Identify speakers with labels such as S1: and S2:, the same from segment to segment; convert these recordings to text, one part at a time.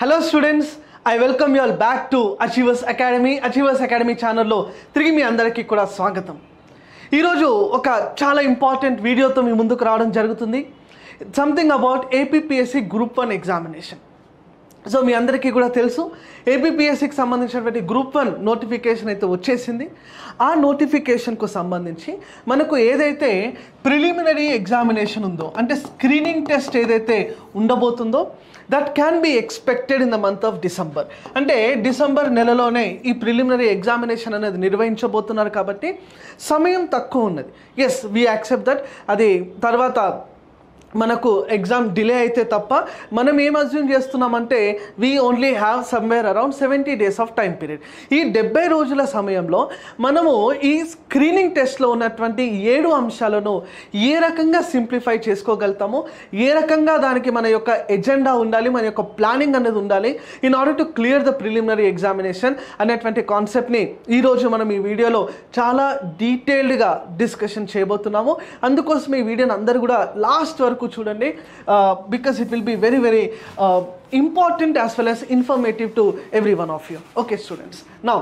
S1: Hello students I welcome you all back to Achievers Academy Achievers Academy ఛానల్లో తిరిగి మీ అందరికీ కూడా స్వాగతం. ఈరోజు ఒక చాలా ఇంపార్టెంట్ వీడియోతో మీ ముందుకు రావడం జరుగుతుంది. Something about APPSC group one examination so మీ అందరికీ కూడా తెలుసు ఏపీపీఎస్సికి సంబంధించినటువంటి గ్రూప్ వన్ నోటిఫికేషన్ అయితే వచ్చేసింది. ఆ నోటిఫికేషన్కు సంబంధించి మనకు ఏదైతే ప్రిలిమినరీ ఎగ్జామినేషన్ ఉందో అంటే స్క్రీనింగ్ టెస్ట్ ఏదైతే ఉండబోతుందో that can be expected in the month of December అంటే డిసెంబర్ నెలలోనే ఈ ప్రిలిమినరీ ఎగ్జామినేషన్ అనేది నిర్వహించబోతున్నారు కాబట్టి సమయం తక్కువ ఉన్నది. ఎస్ వీ యాక్సెప్ట్ దట్ అది తర్వాత మనకు ఎగ్జామ్ డిలే అయితే తప్ప మనం ఏం అజ్యూమ్ చేస్తున్నామంటే we only have somewhere around seventy days of time period ఈ డెబ్బై రోజుల సమయంలో మనము ఈ స్క్రీనింగ్ టెస్ట్లో ఉన్నటువంటి ఏడు అంశాలను ఏ రకంగా సింప్లిఫై చేసుకోగలుగుతాము ఏ రకంగా దానికి మన యొక్క ఎజెండా ఉండాలి మన యొక్క ప్లానింగ్ అనేది ఉండాలి in order to clear the preliminary examination అనేటువంటి కాన్సెప్ట్ని ఈరోజు మనం ఈ వీడియోలో చాలా డీటెయిల్డ్గా డిస్కషన్ చేయబోతున్నాము. అందుకోసం ఈ వీడియోని అందరూ కూడా లాస్ట్ వరకు చూడండి. Because it will be very very important as well as informative to every one of you okay students నా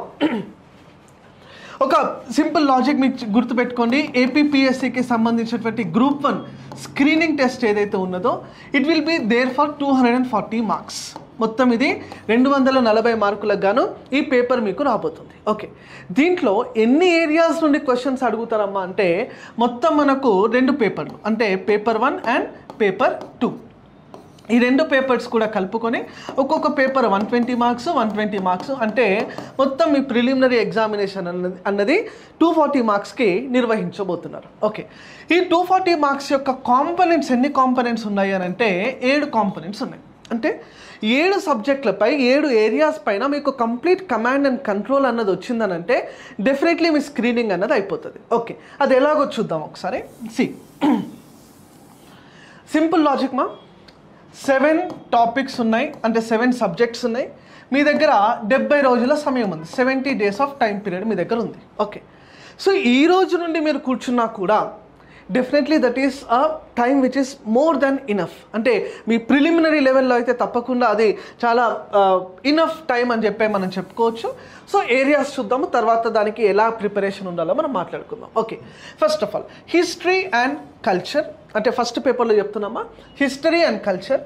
S1: ఒక సింపుల్ లాజిక్ మీకు గుర్తుపెట్టుకోండి. ఏపీపీఎస్సికి సంబంధించినటువంటి గ్రూప్ వన్ స్క్రీనింగ్ టెస్ట్ ఏదైతే ఉన్నదో it will be there for two hundred and forty marks మొత్తం ఇది రెండు వందల నలభై మార్కులకు గాను ఈ పేపర్ మీకు రాబోతుంది. ఓకే. దీంట్లో ఎన్ని ఏరియాస్ నుండి క్వశ్చన్స్ అడుగుతారమ్మా అంటే మొత్తం మనకు రెండు పేపర్లు. అంటే paper one and paper two ఈ రెండు పేపర్స్ కూడా కలుపుకొని ఒక్కొక్క paper one twenty marks one twenty marks అంటే మొత్తం ఈ ప్రిలిమినరీ ఎగ్జామినేషన్ అన్నది అన్నది టూ ఫార్టీ మార్క్స్కి నిర్వహించబోతున్నారు. ఓకే. ఈ టూ ఫార్టీ మార్క్స్ యొక్క కాంపనెంట్స్ ఎన్ని కాంపనెంట్స్ ఉన్నాయి అని అంటే ఏడు కాంపనెంట్స్ ఉన్నాయి. అంటే ఏడు సబ్జెక్టులపై ఏడు ఏరియాస్ పైన మీకు కంప్లీట్ కమాండ్ అండ్ కంట్రోల్ అన్నది వచ్చిందనంటే డెఫినెట్లీ మీ స్క్రీనింగ్ అన్నది అయిపోతుంది. ఓకే అది ఎలాగో చూద్దాం ఒకసారి. సి సింపుల్ లాజిక్ మా సెవెన్ టాపిక్స్ ఉన్నాయి. అంటే సెవెన్ సబ్జెక్ట్స్ ఉన్నాయి. మీ దగ్గర డెబ్బై రోజుల సమయం ఉంది. Seventy days of time period మీ దగ్గర ఉంది. ఓకే సో ఈ రోజు నుండి మీరు కూర్చున్నా కూడా definitely that is a time which is more than enough అంటే మీ ప్రిలిమినరీ లెవెల్లో అయితే తప్పకుండా అది చాలా ఇనఫ్ టైం అని చెప్పే మనం చెప్పుకోవచ్చు. సో ఏరియాస్ చూద్దాము. తర్వాత దానికి ఎలా ప్రిపరేషన్ ఉండాలో మనం మాట్లాడుకుందాం. Okay first of all history and culture అంటే ఫస్ట్ పేపర్లో చెప్తున్నామా? History and culture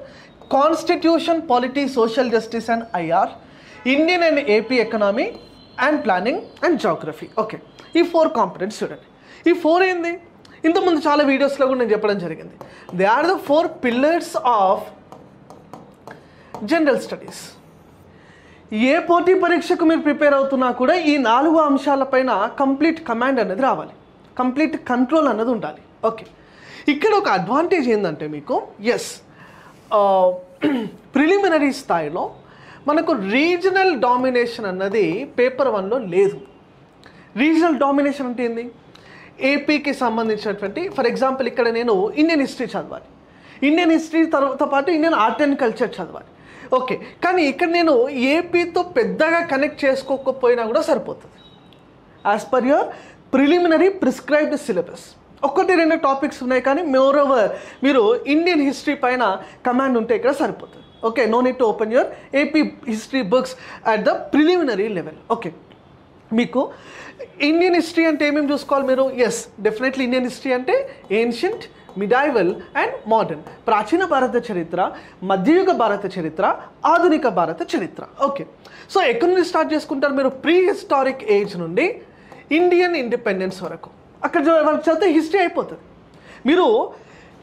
S1: constitution polity social justice and IR Indian and AP economy and planning and geography okay ఈ ఫోర్ కాంపిటెంట్స్ చూడండి. ఈ ఫోర్ ఏంది? ఇంతకుముందు చాలా వీడియోస్లో కూడా నేను చెప్పడం జరిగింది. They are the four pillars of general studies ఏ పోటీ పరీక్షకు మీరు ప్రిపేర్ అవుతున్నా కూడా ఈ నాలుగు అంశాలపైన కంప్లీట్ కమాండ్ అనేది రావాలి. కంప్లీట్ కంట్రోల్ అన్నది ఉండాలి. ఓకే ఇక్కడ ఒక అడ్వాంటేజ్ ఏంటంటే మీకు ఎస్ ప్రిలిమినరీ స్థాయిలో మనకు రీజనల్ డామినేషన్ అన్నది పేపర్ వన్లో లేదు. రీజనల్ డామినేషన్ అంటే ఏంది? ఏపీకి సంబంధించినటువంటి ఫర్ ఎగ్జాంపుల్ ఇక్కడ నేను ఇండియన్ హిస్టరీ చదవాలి. ఇండియన్ హిస్టరీ తర్వాత పాటు ఇండియన్ ఆర్ట్ అండ్ కల్చర్ చదవాలి. ఓకే కానీ ఇక్కడ నేను ఏపీతో పెద్దగా కనెక్ట్ చేసుకోకపోయినా కూడా సరిపోతుంది. As per your preliminary prescribed syllabus ఒకటి రెండు టాపిక్స్ ఉన్నాయి కానీ మోర్ ఓవర్ మీరు ఇండియన్ హిస్టరీ పైన కమాండ్ ఉంటే ఇక్కడ సరిపోతుంది. Okay no need to open your AP history books at the preliminary level okay మీకు ఇండియన్ హిస్టరీ అంటే ఏమేమి చూసుకోవాలి మీరు? ఎస్ డెఫినెట్లీ ఇండియన్ హిస్టరీ అంటే ఏన్షియంట్ మిడైవల్ అండ్ మోడర్న్ ప్రాచీన భారత చరిత్ర మధ్యయుగ భారత చరిత్ర ఆధునిక భారత చరిత్ర. ఓకే సో ఎక్కడి నుండి స్టార్ట్ చేసుకుంటారు మీరు? ప్రీ హిస్టారిక్ ఏజ్ నుండి ఇండియన్ ఇండిపెండెన్స్ వరకు. అక్కడ చదివితే హిస్టరీ అయిపోతుంది. మీరు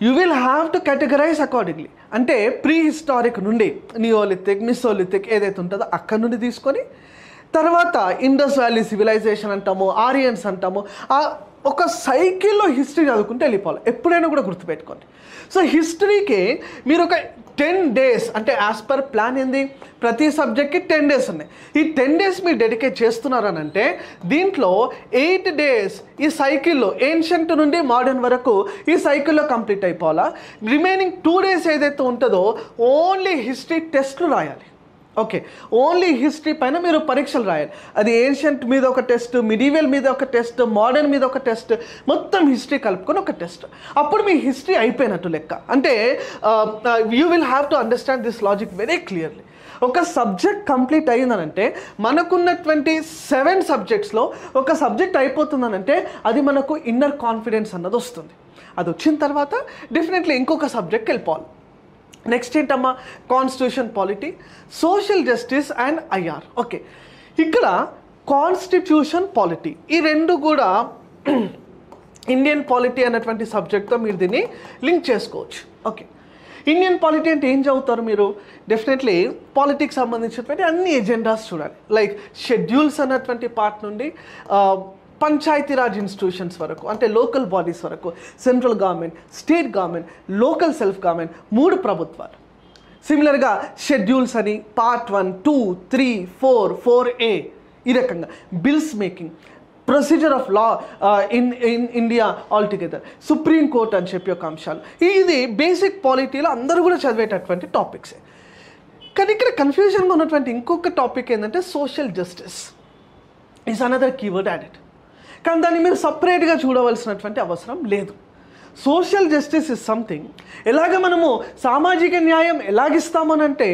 S1: you will have to categorize accordingly అంటే ప్రీ హిస్టారిక్ నుండి నియోలిథిక్ మిసోలిథిక్ ఏదైతే ఉంటుందో అక్కడ నుండి తీసుకొని తర్వాత ఇండస్ వ్యాలీ సివిలైజేషన్ అంటాము ఆరియన్స్ అంటాము ఆ ఒక సైకిల్లో హిస్టరీ చదువుకుంటే వెళ్ళిపోవాలి. ఎప్పుడైనా కూడా గుర్తుపెట్టుకోండి. సో హిస్టరీకి మీరు ఒక టెన్ డేస్ అంటే యాజ్ పర్ ప్లాన్ ఏంది? ప్రతి సబ్జెక్ట్కి టెన్ డేస్ ఉన్నాయి. ఈ టెన్ డేస్ మీరు డెడికేట్ చేస్తున్నారని అంటే దీంట్లో ఎయిట్ డేస్ ఈ సైకిల్లో ఏన్షియంట్ నుండి మోడర్న్ వరకు ఈ సైకిల్లో కంప్లీట్ అయిపోవాలా. రిమైనింగ్ టూ డేస్ ఏదైతే ఉంటుందో ఓన్లీ హిస్టరీ టెస్ట్లు రాయాలి. ఓకే. ఓన్లీ హిస్టరీ పైన మీరు పరీక్షలు రాయాలి. అది ఏన్షియంట్ మీద ఒక టెస్ట్ మిడివల్ మీద ఒక టెస్ట్ మోడర్న్ మీద ఒక టెస్ట్ మొత్తం హిస్టరీ కలుపుకొని ఒక టెస్ట్ అప్పుడు మీ హిస్టరీ అయిపోయినట్టు లెక్క. అంటే you will have to understand this logic very clearly ఒక సబ్జెక్ట్ కంప్లీట్ అయిందనంటే మనకున్నటువంటి సెవెన్ సబ్జెక్ట్స్లో ఒక సబ్జెక్ట్ అయిపోతుందనంటే అది మనకు ఇన్నర్ కాన్ఫిడెన్స్ అన్నది వస్తుంది. అది వచ్చిన తర్వాత డెఫినెట్లీ ఇంకొక సబ్జెక్ట్ వెళ్ళిపోవాలి. నెక్స్ట్ ఏంటమ్మా constitution polity social justice and IR okay ఇక్కడ కాన్స్టిట్యూషన్ పాలిటీ ఈ రెండు కూడా ఇండియన్ పాలిటీ అనేటువంటి సబ్జెక్ట్తో మీరు దీన్ని లింక్ చేసుకోవచ్చు. ఓకే ఇండియన్ పాలిటీ అంటే ఏం చదువుతారు మీరు? డెఫినెట్లీ పాలిటిక్స్ సంబంధించినటువంటి అన్ని ఎజెండాస్ చూడాలి. లైక్ షెడ్యూల్స్ అన్నటువంటి పార్ట్ నుండి uh, పంచాయతీరాజ్ ఇన్స్టిట్యూషన్స్ వరకు అంటే లోకల్ బాడీస్ వరకు central government state government local self government మూడు ప్రభుత్వాలు. సిమిలర్గా షెడ్యూల్స్ అని part one two three four four A ఈ రకంగా. Bills making procedure of law in in India all together supreme Court అని చెప్పి ఒక అంశాలు. ఇది బేసిక్ పాలిటీలో అందరూ కూడా చదివేటటువంటి టాపిక్సే కానీ ఇక్కడ కన్ఫ్యూజన్గా ఉన్నటువంటి ఇంకొక టాపిక్ ఏంటంటే social justice is another keyword added కానీ దాన్ని మీరు సపరేట్గా చూడవలసినటువంటి అవసరం లేదు. Social justice is something. ఎలాగ మనము సామాజిక న్యాయం ఎలాగిస్తామనంటే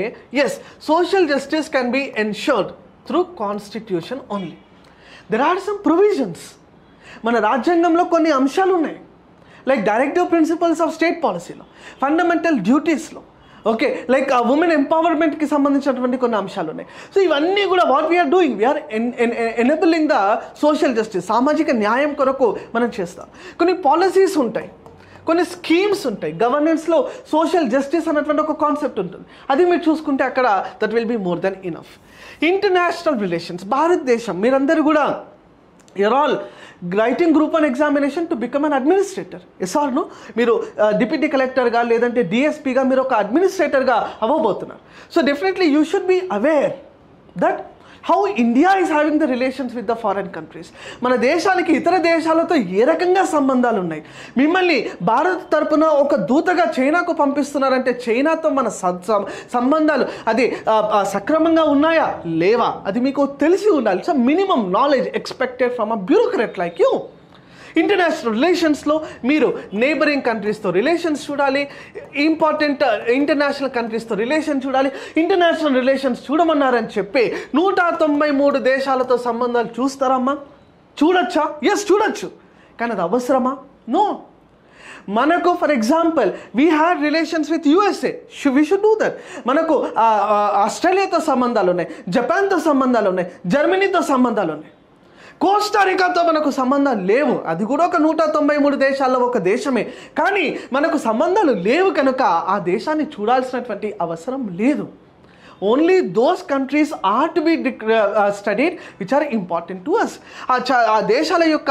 S1: yes social justice can be ensured through constitution only there are some provisions మన రాజ్యాంగంలో కొన్ని అంశాలు ఉన్నాయి like directive principles of state పాలసీలో ఫండమెంటల్ డ్యూటీస్లో ఓకే లైక్ ఆ ఉమెన్ ఎంపవర్మెంట్కి సంబంధించినటువంటి కొన్ని అంశాలు ఉన్నాయి. సో ఇవన్నీ కూడా what we are doing we are enabling the social justice సామాజిక న్యాయం కొరకు మనం చేస్తాం. కొన్ని పాలసీస్ ఉంటాయి. కొన్ని స్కీమ్స్ ఉంటాయి. గవర్నెన్స్లో సోషల్ జస్టిస్ అన్నటువంటి ఒక కాన్సెప్ట్ ఉంటుంది. అది మీరు చూసుకుంటే అక్కడ that will be more than enough international relations భారతదేశం మీరందరూ కూడా you're all writing group one examination to become an administrator ఎస్ఆర్ను మీరు డిప్యూటీ కలెక్టర్గా లేదంటే డిఎస్పీగా మీరు ఒక అడ్మినిస్ట్రేటర్గా అవ్వబోతున్నారు. So definitely you should be aware that how India is having the relations with the foreign countries మన దేశానికి ఇతర దేశాలతో ఏ రకంగా సంబంధాలు ఉన్నాయి? మిమ్మల్ని భారత్ తరపున ఒక దూతగా చైనాకు పంపిస్తున్నారంటే చైనాతో మన సంబంధాలు అది సక్రమంగా ఉన్నాయా? లేవా? అది మీకు తెలిసి ఉండాలి. So minimum knowledge expected from a bureaucrat like you international రిలేషన్స్లో మీరు నేబరింగ్ కంట్రీస్తో రిలేషన్స్ చూడాలి ఇంపార్టెంట్ ఇంటర్నేషనల్ కంట్రీస్తో రిలేషన్ చూడాలి ఇంటర్నేషనల్ రిలేషన్స్ చూడమన్నారని చెప్పి నూట తొంభై మూడు దేశాలతో సంబంధాలు చూస్తారమ్మా? చూడొచ్చా? ఎస్ చూడొచ్చు. కానీ అది అవసరమా? నో మనకు for example we had relations with USA we should do that మనకు ఆస్ట్రేలియాతో సంబంధాలు ఉన్నాయి జపాన్తో సంబంధాలు ఉన్నాయి జర్మనీతో సంబంధాలు ఉన్నాయి. కోస్టారికాతో మనకు సంబంధాలు లేవు. అది కూడా ఒక నూట తొంభై మూడు దేశాల్లో ఒక దేశమే. కానీ మనకు సంబంధాలు లేవు కనుక ఆ దేశాన్ని చూడాల్సినటువంటి అవసరం లేదు. Only those countries are to be studied which are important to us uh చ ఆ దేశాల యొక్క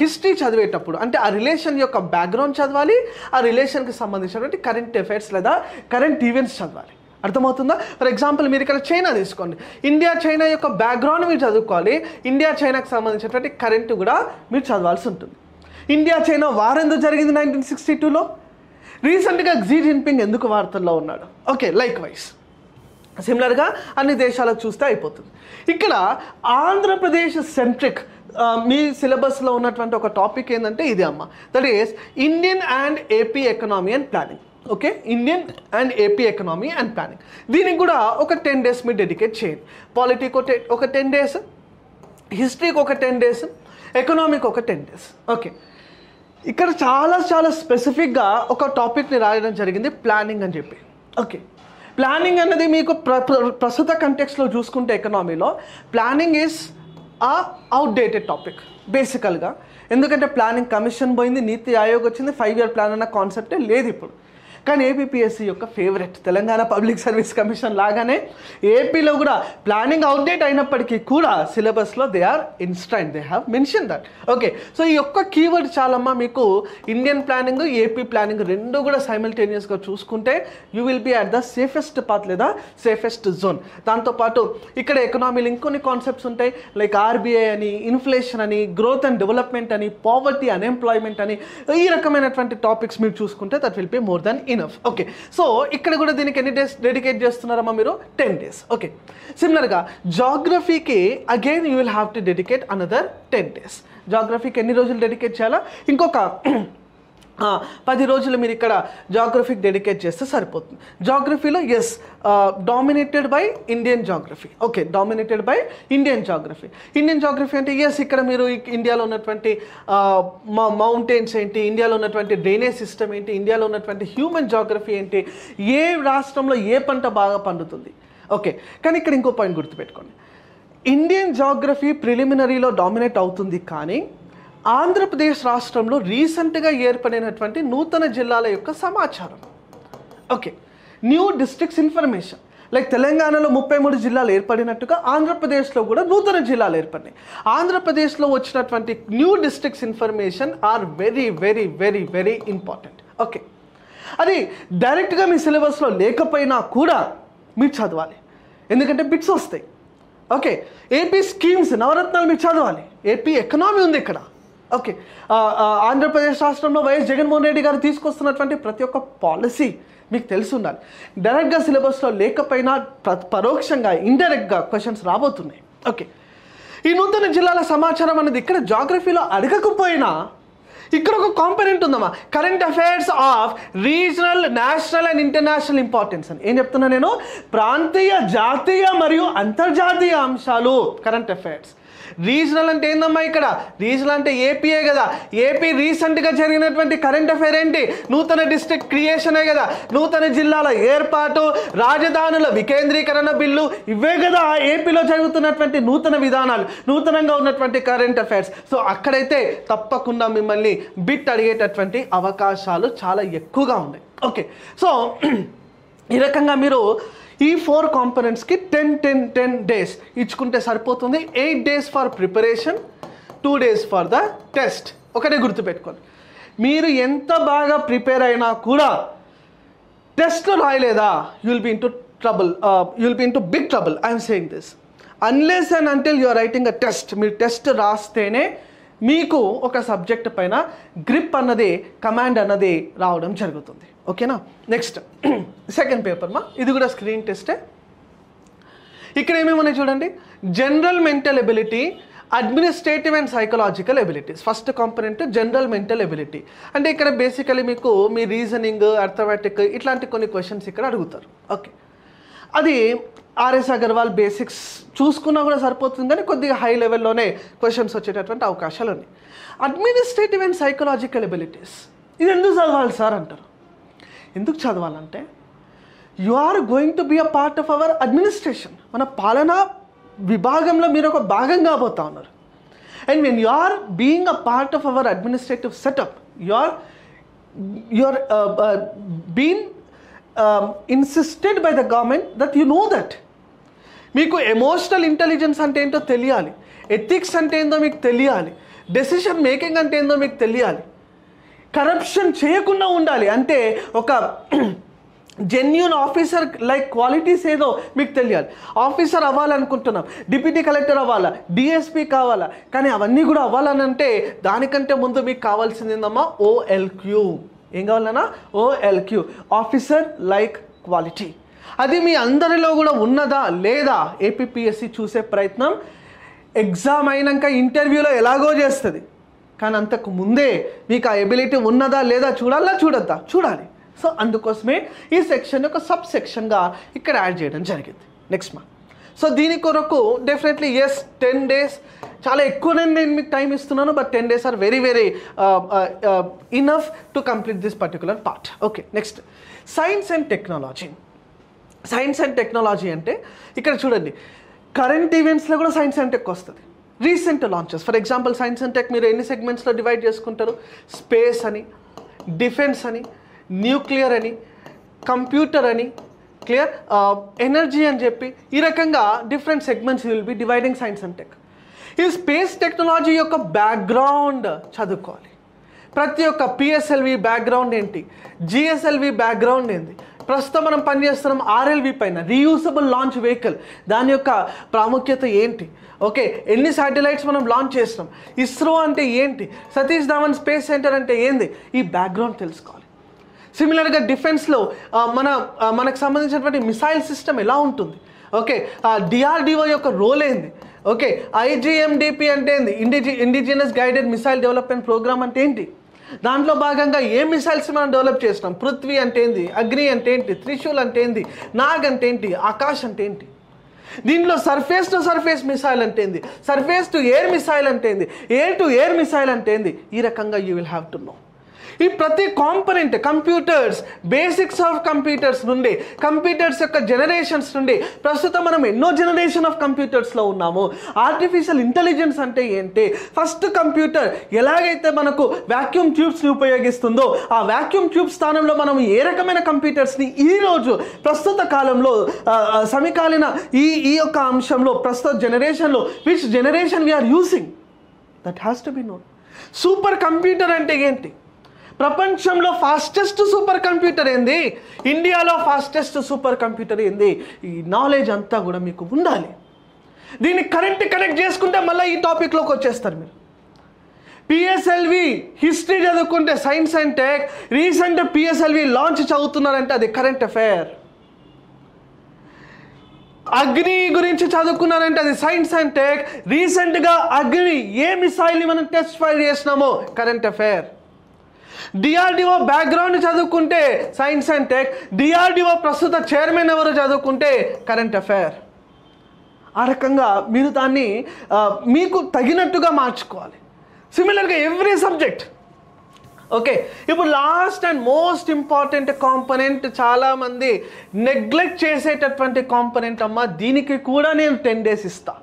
S1: హిస్టరీ చదివేటప్పుడు అంటే ఆ రిలేషన్ యొక్క బ్యాక్గ్రౌండ్ చదవాలి ఆ రిలేషన్కి సంబంధించినటువంటి కరెంట్ అఫైర్స్ లేదా కరెంట్ ఈవెంట్స్ చదవాలి. అర్థమవుతుందా? ఫర్ ఎగ్జాంపుల్ మీరు ఇక్కడ చైనా తీసుకోండి. ఇండియా చైనా యొక్క బ్యాక్గ్రౌండ్ మీరు చదువుకోవాలి. ఇండియా చైనాకి సంబంధించినటువంటి కరెంట్ కూడా మీరు చదవాల్సి ఉంటుంది. ఇండియా చైనా వార్ ఎందుకు జరిగింది నైన్టీన్ సిక్స్టీ టూలో రీసెంట్గా జీ జిన్పింగ్ ఎందుకు వార్తల్లో ఉన్నాడు? ఓకే లైక్ వైస్ సిమిలర్గా అన్ని దేశాలకు చూస్తే అయిపోతుంది. ఇక్కడ ఆంధ్రప్రదేశ్ సెంట్రిక్ మీ సిలబస్లో ఉన్నటువంటి ఒక టాపిక్ ఏంటంటే ఇది అమ్మ. That is Indian and AP economy and planning okay? Indian and AP economy and planning దీనికి కూడా ఒక టెన్ డేస్ మీరు డెడికేట్ చేయండి. పాలిటిక్ ఒక టెన్ డేస్ హిస్టరీకి ఒక టెన్ డేస్ ఎకనామీకి ఒక టెన్ డేస్ ఓకే ఇక్కడ చాలా చాలా స్పెసిఫిక్గా ఒక టాపిక్ని రాయడం జరిగింది ప్లానింగ్ అని చెప్పి. ఓకే ప్లానింగ్ అనేది మీకు ప్ర ప్ర- ప్రస్తుత కంటెక్స్లో చూసుకుంటే ఎకనామీలో planning is uh outdated topic బేసికల్గా ఎందుకంటే ప్లానింగ్ కమిషన్ పోయింది నీతి ఆయోగ్ వచ్చింది ఫైవ్ ఇయర్ ప్లాన్ అన్న కాన్సెప్టే లేదు ఇప్పుడు. కానీ ఏపీపీఎస్సీ యొక్క favourite Telangana public service commission లాగానే ఏపీలో కూడా ప్లానింగ్ అవుట్డేట్ అయినప్పటికీ కూడా సిలబస్లో they are in stain they have mention that okay so ఈ యొక్క కీవర్డ్ చాలమ్మా మీకు ఇండియన్ ప్లానింగ్ ఏపీ ప్లానింగ్ రెండు కూడా సైమిల్టేనియస్గా చూసుకుంటే you will be at the safest path లేదా సేఫెస్ట్ జోన్ దాంతోపాటు ఇక్కడ ఎకనామీలో ఇంకొన్ని కాన్సెప్ట్స్ ఉంటాయి లైక్ ఆర్బీఐ అని ఇన్ఫ్లేషన్ అని గ్రోత్ అండ్ డెవలప్మెంట్ అని పావర్టీ అన్ఎంప్లాయ్మెంట్ అని ఈ రకమైనటువంటి టాపిక్స్ మీరు చూసుకుంటే that will be more than enough okay so ఇక్కడ కూడా దీనికి ఎన్ని డేస్ డెడికేట్ చేస్తున్నారమ్మా మీరు? టెన్ డేస్ ఓకే సిమిలర్గా జాగ్రఫీకి again you will have to dedicate another ten days జాగ్రఫీకి ఎన్ని రోజులు డెడికేట్ చేయాలా? ఇంకొక పది రోజులు మీరు ఇక్కడ జాగ్రఫీకి డెడికేట్ చేస్తే సరిపోతుంది. జాగ్రఫీలో yes dominated by Indian geography okay dominated by Indian geography Indian geography అంటే ఎస్ ఇక్కడ మీరు ఇండియాలో ఉన్నటువంటి మౌంటైన్స్ ఏంటి ఇండియాలో ఉన్నటువంటి డ్రైనేజ్ సిస్టమ్ ఏంటి ఇండియాలో ఉన్నటువంటి హ్యూమన్ జాగ్రఫీ ఏంటి ఏ రాష్ట్రంలో ఏ పంట బాగా పండుతుంది. ఓకే కానీ ఇక్కడ ఇంకో పాయింట్ గుర్తుపెట్టుకోండి. ఇండియన్ జాగ్రఫీ ప్రిలిమినరీలో డామినేట్ అవుతుంది కానీ ఆంధ్రప్రదేశ్ రాష్ట్రంలో రీసెంట్గా ఏర్పడినటువంటి నూతన జిల్లాల యొక్క సమాచారం. Okay new districts information. Like తెలంగాణలో ముప్పై మూడు జిల్లాలు ఏర్పడినట్టుగా ఆంధ్రప్రదేశ్లో కూడా నూతన జిల్లాలు ఏర్పడినాయి. ఆంధ్రప్రదేశ్లో వచ్చినటువంటి new districts information are very very very very important. Okay అది డైరెక్ట్గా మీ సిలబస్లో లేకపోయినా కూడా మీరు చదవాలి. ఎందుకంటే బిట్స్ వస్తాయి. ఓకే ఏపీ స్కీమ్స్ నవరత్నాలు మీరు చదవాలి. ఏపీ ఎకనామీ ఉంది ఇక్కడ. ఓకే. ఆంధ్రప్రదేశ్ రాష్ట్రంలో వైఎస్ జగన్మోహన్ రెడ్డి గారు తీసుకొస్తున్నటువంటి ప్రతి ఒక్క పాలసీ మీకు తెలిసి ఉండాలి. డైరెక్ట్గా సిలబస్లో లేకపోయినా పరోక్షంగా ఇండైరెక్ట్గా క్వశ్చన్స్ రాబోతున్నాయి. ఓకే. ఈ నూతన జిల్లాల సమాచారం అనేది ఇక్కడ జాగ్రఫీలో అడగకపోయినా ఇక్కడ ఒక కాంపనెంట్ ఉందమ్మా. Current affairs of regional national and international importance అని. ఏం చెప్తున్నా నేను? ప్రాంతీయ జాతీయ మరియు అంతర్జాతీయ అంశాలు. Current affairs. రీజనల్ అంటే ఏందమ్మా ఇక్కడ? రీజనల్ అంటే ఏపీఏ కదా? ఏపీ రీసెంట్గా జరిగినటువంటి కరెంట్ అఫైర్ ఏంటి? నూతన డిస్ట్రిక్ట్ క్రియేషనే కదా? నూతన జిల్లాల ఏర్పాటు రాజధానుల వికేంద్రీకరణ బిల్లు ఇవే కదా ఏపీలో జరుగుతున్నటువంటి నూతన విధానాలు నూతనంగా ఉన్నటువంటి కరెంట్ అఫైర్స్ సో అక్కడైతే తప్పకుండా మిమ్మల్ని బిట్ అడిగేటటువంటి అవకాశాలు చాలా ఎక్కువగా ఉన్నాయి. ఓకే సో ఈ రకంగా మీరు ఈ ఫోర్ కాంపనెంట్స్కి టెన్ టెన్ టెన్ డేస్ ఇచ్చుకుంటే సరిపోతుంది. Eight days for preparation two days for the test ఒకటే గుర్తుపెట్టుకోండి. మీరు ఎంత బాగా ప్రిపేర్ అయినా కూడా test రాయలేదా? You'll be in to trouble you'll be in to big trouble I'm saying this unless and until you are writing a test మీరు test రాస్తేనే మీకు ఒక సబ్జెక్ట్ పైన గ్రిప్ అన్నది కమాండ్ అన్నది రావడం జరుగుతుంది. ఓకేనా? నెక్స్ట్ సెకండ్ పేపర్ మా. ఇది కూడా స్క్రీన్ టెస్టే ఇక్కడ ఏమేమున్నాయి చూడండి. General mental ability administrative and psychological abilities first component general mental ability అంటే ఇక్కడ బేసికలీ మీకు మీ రీజనింగ్ అర్థమెటిక్ ఇట్లాంటి కొన్ని క్వశ్చన్స్ ఇక్కడ అడుగుతారు. ఓకే అది ఆర్ఎస్ అగర్వాల్ బేసిక్స్ చూసుకున్నా కూడా సరిపోతుంది కానీ కొద్దిగా హై లెవెల్లోనే క్వశ్చన్స్ వచ్చేటటువంటి అవకాశాలు ఉన్నాయి. అడ్మినిస్ట్రేటివ్ అండ్ సైకలాజికల్ ఎబిలిటీస్ ఇది ఎందుకు చదవాలి సార్ అంటారు? ఎందుకు చదవాలంటే you are going to be a part of our administration మన పాలనా విభాగంలో మీరు ఒక భాగం కాబోతా ఉన్నారు. And when you are being a part of our administrative setup you are you are been insisted by the government that you know that మీకు emotional intelligence అంటే ఏంటో తెలియాలి. ఎథిక్స్ అంటే ఏందో మీకు తెలియాలి. డెసిషన్ మేకింగ్ అంటే ఏందో మీకు తెలియాలి. కరప్షన్ చేయకుండా ఉండాలి. అంటే ఒక జెన్యున్ ఆఫీసర్ లైక్ క్వాలిటీస్ ఏదో మీకు తెలియాలి. ఆఫీసర్ అవ్వాలనుకుంటున్నాం. డిప్యూటీ కలెక్టర్ అవ్వాలా? డిఎస్పీ కావాలా? కానీ అవన్నీ కూడా అవ్వాలనంటే దానికంటే ముందు మీకు కావాల్సింది ఏందమ్మా? ఓఎల్క్యూ ఏం కావాలన్నా? ఓఎల్క్యూ ఆఫీసర్ లైక్ క్వాలిటీ అది మీ అందరిలో కూడా ఉన్నదా లేదా ఏపీఎస్సి చూసే ప్రయత్నం? ఎగ్జామ్ అయినాక ఇంటర్వ్యూలో ఎలాగో చేస్తుంది. కానీ అంతకు ముందే మీకు ఆ ఎబిలిటీ ఉన్నదా లేదా చూడాలా? చూడొద్దా? చూడాలి. సో అందుకోసమే ఈ సెక్షన్ ఒక సబ్ సెక్షన్గా ఇక్కడ యాడ్ చేయడం జరిగింది. నెక్స్ట్ మా సో దీని కొరకు డెఫినెట్లీ ఎస్ టెన్ డేస్ చాలా ఎక్కువనే నేను మీకు టైం ఇస్తున్నాను but ten days are very very enough to complete this particular part okay next science and technology science and technology అంటే ఇక్కడ చూడండి కరెంట్ ఈవెంట్స్లో కూడా సైన్స్ అండ్ టెక్ వస్తుంది. Recent launches for example science and tech మీరు ఎన్ని సెగ్మెంట్స్లో divide చేసుకుంటారు? స్పేస్ అని డిఫెన్స్ అని న్యూక్లియర్ అని కంప్యూటర్ అని క్లియర్ ఎనర్జీ అని చెప్పి ఈ రకంగా different segments will be dividing science and tech ఈ స్పేస్ టెక్నాలజీ యొక్క బ్యాక్గ్రౌండ్ చదువుకోవాలి. ప్రతి ఒక్క పిఎస్ఎల్వి బ్యాక్గ్రౌండ్ ఏంటి? జిఎస్ఎల్వి బ్యాక్గ్రౌండ్ ఏంటి ప్రస్తుతం మనం పనిచేస్తున్నాం ఆర్ఎల్వి పైన రీయూసబుల్ లాంచ్ వెహికల్ దాని యొక్క ప్రాముఖ్యత ఏంటి? ఓకే ఎన్ని శాటిలైట్స్ మనం లాంచ్ చేస్తున్నాం? ఇస్రో అంటే ఏంటి? సతీష్ ధావన్ స్పేస్ సెంటర్ అంటే ఏంది? ఈ బ్యాక్గ్రౌండ్ తెలుసుకోవాలి. సిమిలర్గా డిఫెన్స్లో మన మనకు సంబంధించినటువంటి మిసైల్ సిస్టమ్ ఎలా ఉంటుంది? ఓకే డిఆర్డిఓ యొక్క రోల్ ఏంది? ఓకే ఐజిఎండిపి అంటే ఏంది? ఇండిజి indigenous guided missile development programme అంటే ఏంటి? దాంట్లో భాగంగా ఏ మిసైల్స్ మనం డెవలప్ చేసినాం? పృథ్వీ అంటే ఏంది? అగ్ని అంటే ఏంటి? త్రిశూల్ అంటే ఏంది? నాగ్ అంటే ఏంటి? ఆకాష్ అంటే ఏంటి? దీంట్లో సర్ఫేస్ టు సర్ఫేస్ మిసైల్ అంటే ఏంది? సర్ఫేస్ టు ఎయిర్ మిసైల్ అంటే ఏంది? ఎయిర్ టు ఎయిర్ మిసైల్ అంటే ఏంది? ఈ రకంగా you will have to know ఈ ప్రతి component computers basics of computers నుండి కంప్యూటర్స్ యొక్క జనరేషన్స్ నుండి ప్రస్తుతం మనం ఎన్నో జనరేషన్ ఆఫ్ కంప్యూటర్స్లో ఉన్నాము. ఆర్టిఫిషియల్ ఇంటెలిజెన్స్ అంటే ఏంటి? ఫస్ట్ కంప్యూటర్ ఎలాగైతే మనకు వాక్యూమ్ ట్యూబ్స్ని ఉపయోగిస్తుందో ఆ వాక్యూమ్ ట్యూబ్ స్థానంలో మనం ఏ రకమైన కంప్యూటర్స్ని ఈరోజు ప్రస్తుత కాలంలో సమకాలీన ఈ ఈ యొక్క అంశంలో ప్రస్తుత జనరేషన్లో which generation we are using that has to be known super computer అంటే ఏంటి? ప్రపంచంలో ఫాస్టెస్ట్ సూపర్ కంప్యూటర్ ఏంది? ఇండియాలో ఫాస్టెస్ట్ సూపర్ కంప్యూటర్ ఏంది? ఈ నాలెడ్జ్ అంతా కూడా మీకు ఉండాలి. దీన్ని కరెంట్ కనెక్ట్ చేసుకుంటే మళ్ళీ ఈ టాపిక్లోకి వచ్చేస్తారు మీరు. పిఎస్ఎల్వి హిస్టరీ చదువుకుంటే science and tech recent PSLV launch చదువుతున్నారంటే అది కరెంట్ అఫైర్ అగ్ని గురించి చదువుకున్నారంటే అది సైన్స్ అండ్ టెక్ రీసెంట్గా అగ్ని ఏ మిసైల్ని మనం టెస్ట్ ఫైర్ చేసినామో కరెంట్ అఫైర్ డిఆర్డిఓ బ్యాక్గ్రౌండ్ చదువుకుంటే సైన్స్ అండ్ టెక్ డిఆర్డిఓ ప్రస్తుత చైర్మన్ ఎవరు చదువుకుంటే కరెంట్ అఫైర్ ఆ రకంగా మీరు దాన్ని మీకు తగినట్టుగా మార్చుకోవాలి. సిమిలర్గా ఎవ్రీ సబ్జెక్ట్ ఓకే ఇప్పుడు last and most important component చాలామంది నెగ్లెక్ట్ చేసేటటువంటి కాంపనెంట్ అమ్మ దీనికి కూడా నేను టెన్ డేస్ ఇస్తాను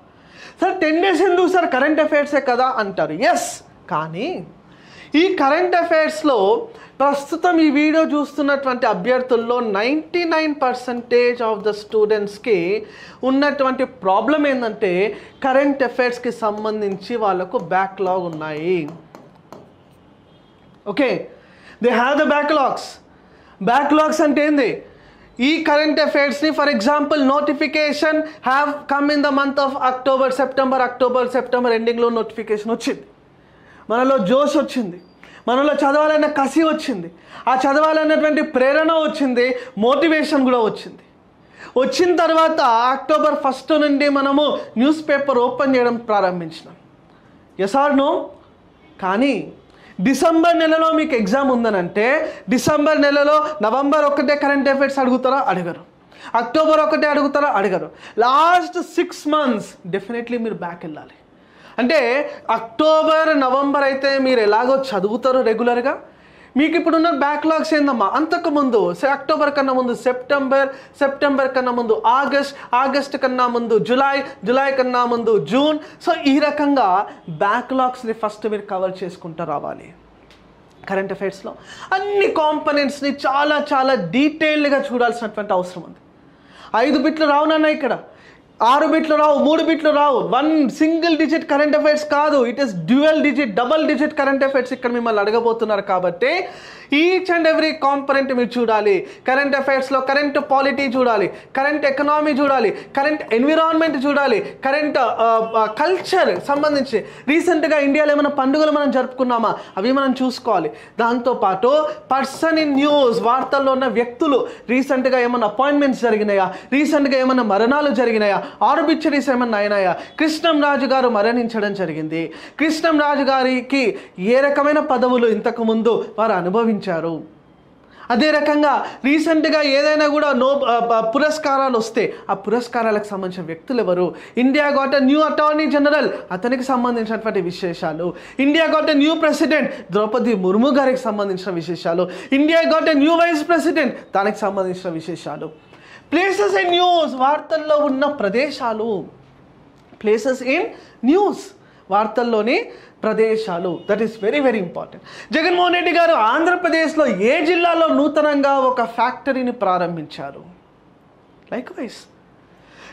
S1: సార్ టెన్ డేస్ ఎందుకు సార్ కరెంట్ అఫైర్సే కదా అంటారు. ఎస్ కానీ ఈ కరెంట్ అఫైర్స్లో ప్రస్తుతం ఈ వీడియో చూస్తున్నటువంటి అభ్యర్థుల్లో ninety nine percentage of the స్టూడెంట్స్కి ఉన్నటువంటి ప్రాబ్లం ఏంటంటే కరెంట్ అఫైర్స్కి సంబంధించి వాళ్ళకు బ్యాక్లాగ్ ఉన్నాయి. Okay they have the backlogs backlogs అంటే ఏంది? ఈ current అఫైర్స్ని for example notification have come in the month of October September October September ఎండింగ్లో నోటిఫికేషన్ వచ్చింది. మనలో జోష్ వచ్చింది. మనలో చదవాలన్న కసి వచ్చింది. ఆ చదవాలన్నటువంటి ప్రేరణ వచ్చింది మోటివేషన్ కూడా వచ్చింది. వచ్చిన తర్వాత అక్టోబర్ ఫస్ట్ నుండి మనము న్యూస్ పేపర్ ఓపెన్ చేయడం ప్రారంభించినాం. ఎస్ ఆర్ నో కానీ డిసెంబర్ నెలలో మీకు ఎగ్జామ్ ఉందనంటే డిసెంబర్ నెలలో నవంబర్ ఒకటే కరెంట్ అఫైర్స్ అడుగుతారా? అడగరు. అక్టోబర్ ఒకటే అడుగుతారా? అడగరు. లాస్ట్ సిక్స్ మంత్స్ డెఫినెట్లీ మీరు బ్యాక్ వెళ్ళాలి. అంటే అక్టోబర్ నవంబర్ అయితే మీరు ఎలాగో చదువుతారు రెగ్యులర్గా మీకు ఇప్పుడున్న బ్యాక్లాగ్స్ ఏందమ్మా? అంతకుముందు అక్టోబర్ కన్నా ముందు సెప్టెంబర్ సెప్టెంబర్ కన్నా ముందు ఆగస్ట్ ఆగస్ట్ కన్నా ముందు జులై జులై కన్నా ముందు జూన్ సో ఈ రకంగా బ్యాక్లాగ్స్ని ఫస్ట్ మీరు కవర్ చేసుకుంటూ రావాలి. కరెంట్ అఫైర్స్లో అన్ని కాంపనెంట్స్ని చాలా చాలా డీటెయిల్డ్గా చూడాల్సినటువంటి అవసరం ఉంది. ఐదు బిట్లు రావునన్నా ఇక్కడ. ఆరు బిట్లు రావు మూడు బిట్లు రావు. One single digit current affairs కాదు. It is dual digit double digit current affairs ఇక్కడ మిమ్మల్ని అడగబోతున్నారు కాబట్టి ఈచ్ అండ్ ఎవ్రీ కాంపనెంట్ మీరు చూడాలి. కరెంట్ అఫైర్స్లో కరెంట్ పాలిటీ చూడాలి. కరెంట్ ఎకనామీ చూడాలి. కరెంట్ ఎన్విరాన్మెంట్ చూడాలి. కరెంట్ కల్చర్ uh, uh, సంబంధించి. రీసెంట్గా ఇండియాలో ఏమైనా పండుగలు మనం జరుపుకున్నామా? అవి మనం చూసుకోవాలి. దాంతోపాటు పర్సన్ ఇన్ న్యూస్ వార్తల్లో ఉన్న వ్యక్తులు రీసెంట్గా ఏమైనా అపాయింట్మెంట్స్ జరిగినాయా? రీసెంట్గా ఏమైనా మరణాలు జరిగినాయా? ఆర్బిచరీస్ ఏమైనా అయినాయా? కృష్ణం రాజు గారు మరణించడం జరిగింది. కృష్ణం రాజు గారికి ఏ రకమైన పదవులు ఇంతకు ముందు వారు అనుభవించారు? అదే రకంగా రీసెంట్గా ఏదైనా కూడా నో పురస్కారాలు వస్తే ఆ పురస్కారాలకు సంబంధించిన వ్యక్తులు ఎవరు? India got new attorney general అతనికి సంబంధించినటువంటి విశేషాలు. India got new president Draupadi Murmu గారికి సంబంధించిన విశేషాలు. India got new vice president దానికి సంబంధించిన విశేషాలు. ప్లేసెస్ ఇన్ న్యూస్ వార్తల్లో ఉన్న ప్రదేశాలు. Places in news. వార్తల్లోని ప్రదేశాలు. That is very very important Jaganmohan Reddy garu ఆంధ్రప్రదేశ్లో ఏ జిల్లాలో నూతనంగా ఒక ఫ్యాక్టరీని ప్రారంభించారు? లైక్ వైస్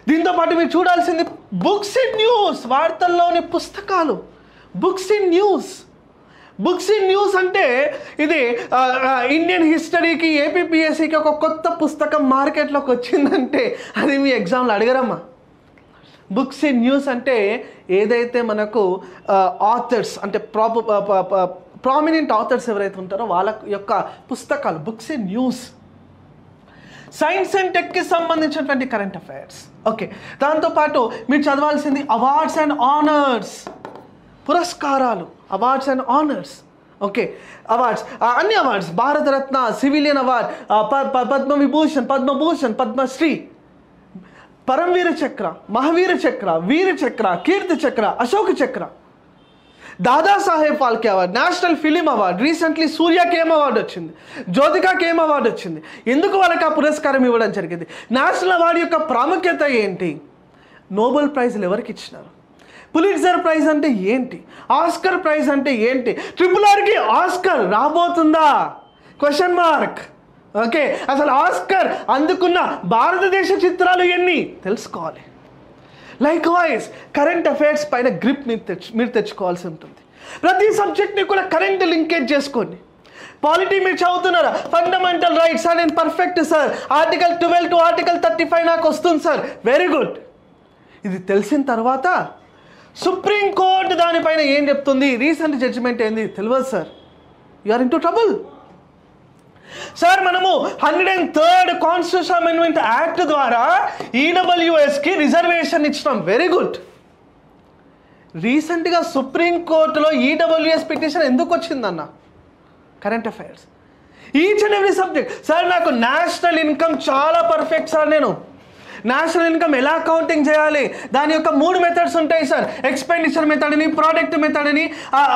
S1: దీంతో పాటు మీరు చూడాల్సింది బుక్స్ ఇన్ న్యూస్ వార్తల్లోని పుస్తకాలు. Books in news books in news అంటే ఇది ఇండియన్ హిస్టరీకి ఏపీపీఎస్సీకి ఒక కొత్త పుస్తకం మార్కెట్లోకి వచ్చిందంటే అది మీ ఎగ్జామ్లో అడగరమ్మా. బుక్స్ ఇన్ న్యూస్ అంటే ఏదైతే మనకు ఆథర్స్ అంటే ప్రాప ప్రామినెంట్ ఆథర్స్ ఎవరైతే ఉంటారో వాళ్ళ యొక్క పుస్తకాలు books in news. Science and టెక్కి సంబంధించినటువంటి కరెంట్ అఫైర్స్ ఓకే దాంతోపాటు మీరు చదవాల్సింది అవార్డ్స్ అండ్ ఆనర్స్ పురస్కారాలు awards and honours okay awards అన్ని awards Bharat Ratna civilian award Padma Vibhushan Padma Bhushan Padma Shri. Param Vir Chakra Maha Vir Chakra Vir Chakra Kirti Chakra Ashoka Chakra. Dadasaheb Phalke award national film award recently సూర్యకి ఏం award వచ్చింది? జ్యోతికాకి ఏం award వచ్చింది? ఎందుకు వాళ్ళకి ఆ పురస్కారం ఇవ్వడం జరిగింది? నేషనల్ అవార్డు యొక్క ప్రాముఖ్యత ఏంటి? నోబెల్ ప్రైజ్లు ఎవరికి ఇచ్చినారు? పులిట్జర్ ప్రైజ్ అంటే ఏంటి? ఆస్కర్ ప్రైజ్ అంటే ఏంటి? ట్రిపుల్ ఆర్కి ఆస్కర్ రాబోతుందా? క్వశ్చన్ మార్క్ ఓకే అసలు ఆస్కర్ అందుకున్న భారతదేశ చిత్రాలు ఎన్ని? తెలుసుకోవాలి. లైక్ వైజ్ కరెంట్ అఫైర్స్ పైన గ్రిప్ మీరు తెచ్చు మీరు తెచ్చుకోవాల్సి ఉంటుంది. ప్రతి సబ్జెక్ట్ని కూడా కరెంట్ లింకేజ్ చేసుకోండి. పాలిటీ మీరు చదువుతున్నారా? ఫండమెంటల్ రైట్స్ సార్ నేను perfect sir article twelve to article thirty five నాకు వస్తుంది సార్ వెరీ గుడ్ ఇది తెలిసిన తర్వాత సుప్రీంకోర్టు దానిపైన ఏం చెప్తుంది? రీసెంట్ జడ్జిమెంట్ ఏంది? తెలియదు sir you are into trouble sir మనము hundred and third constitution amendment act ద్వారా ఈడబ్ల్యూఎస్కి రిజర్వేషన్ ఇచ్చినాం. వెరీ గుడ్ రీసెంట్గా సుప్రీం కోర్టులో ఈడబ్ల్యూఎస్ పిటిషన్ ఎందుకు వచ్చిందన్న? Current affairs each and every subject sir నాకు నేషనల్ ఇన్కమ్ చాలా పర్ఫెక్ట్ సార్ నేను. నేషనల్ ఇన్కమ్ ఎలా కౌంటింగ్ చేయాలి? దాని యొక్క మూడు మెథడ్స్ ఉంటాయి సార్ ఎక్స్పెండిచర్ మెథడ్ అని ప్రోడక్ట్ మెథడ్ అని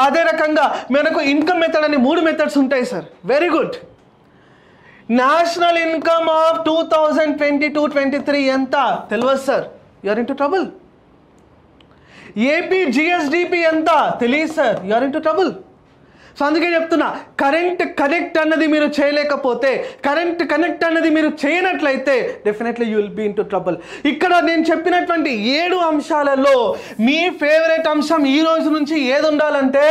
S1: అదే రకంగా మనకు ఇన్కమ్ మెథడ్ అని మూడు మెథడ్స్ ఉంటాయి sir very good national income of two thousand twenty two twenty three ఎంత తెలియదు sir you are into trouble AP GSDP ఎంత తెలియదు సో అందుకే చెప్తున్నా కరెంట్ కనెక్ట్ అన్నది మీరు చేయలేకపోతే కరెంట్ కనెక్ట్ అన్నది మీరు చేయనట్లయితే definitely you will be into trouble ఇక్కడ నేను చెప్పినటువంటి ఏడు అంశాలలో మీ ఫేవరెట్ అంశం ఈ రోజు నుంచి ఏది ఉండాలంటే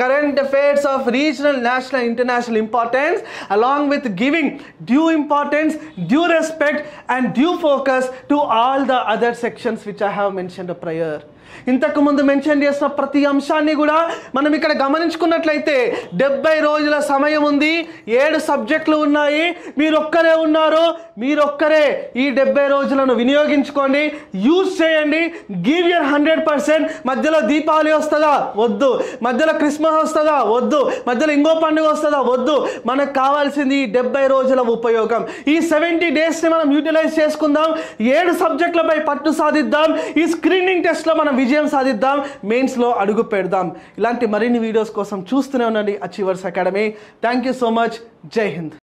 S1: current affairs of regional national international importance along with giving due importance due respect and due focus to all the other sections which I have mention prior ఇంతకుముందు మెన్షన్ చేసిన ప్రతి అంశాన్ని కూడా మనం ఇక్కడ గమనించుకున్నట్లయితే డెబ్బై రోజుల సమయం ఉంది ఏడు సబ్జెక్టులు ఉన్నాయి. మీరొక్కరే ఉన్నారు మీరొక్కరే ఈ డెబ్బై రోజులను వినియోగించుకోండి యూజ్ చేయండి. గివ్ యర్ హండ్రెడ్ పర్సెంట్ మధ్యలో దీపావళి వస్తుందా? వద్దు. మధ్యలో క్రిస్మస్ వస్తుందా? వద్దు. మధ్యలో ఇంకో పండుగ వస్తుందా? వద్దు. మనకు కావాల్సింది ఈ డెబ్బై రోజుల ఉపయోగం. ఈ సెవెంటీ డేస్ని మనం యూటిలైజ్ చేసుకుందాం. ఏడు సబ్జెక్టులపై పట్టు సాధిద్దాం. ఈ స్క్రీనింగ్ టెస్ట్లో మనం విజయం సాధిద్దాం మెయిన్స్లో అడుగు పెడదాం. ఇలాంటి మరిన్ని వీడియోస్ కోసం చూస్తూనే ఉండండి achievers academy. Thank you so much జై హింద్